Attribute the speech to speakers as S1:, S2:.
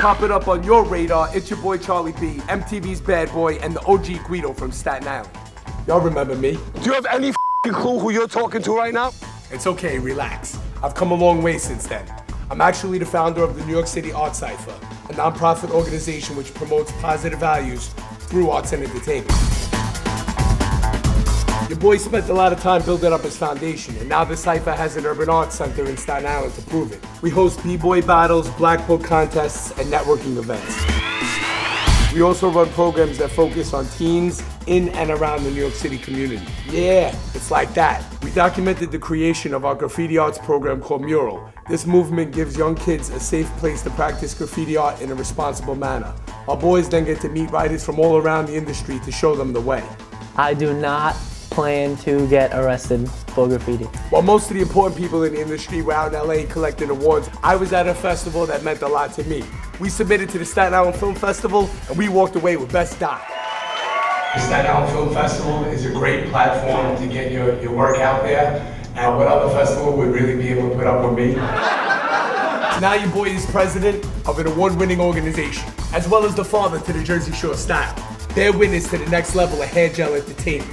S1: Pop it up on your radar. It's your boy Charlie B, MTV's bad boy, and the OG Guido from Staten Island. Y'all remember me?
S2: Do you have any clue who you're talking to right now?
S1: It's okay, relax. I've come a long way since then. I'm actually the founder of the New York City Art Cypher, a nonprofit organization which promotes positive values through arts and entertainment. Boy spent a lot of time building up his foundation, and now the Cypher has an urban arts center in Staten Island to prove it. We host b-boy battles, black book contests, and networking events. We also run programs that focus on teens in and around the New York City community. Yeah, it's like that. We documented the creation of our graffiti arts program called Mural. This movement gives young kids a safe place to practice graffiti art in a responsible manner. Our boys then get to meet writers from all around the industry to show them the way.
S3: I do not plan to get arrested for graffiti.
S1: While most of the important people in the industry were out in LA collecting awards, I was at a festival that meant a lot to me. We submitted to the Staten Island Film Festival and we walked away with Best Doc. The Staten Island Film Festival is a great platform to get your, your work out there. And what other festival would really be able to put up with me? now your boy is president of an award-winning organization, as well as the father to the Jersey Shore style. They're witness to the next level of hair gel entertainment.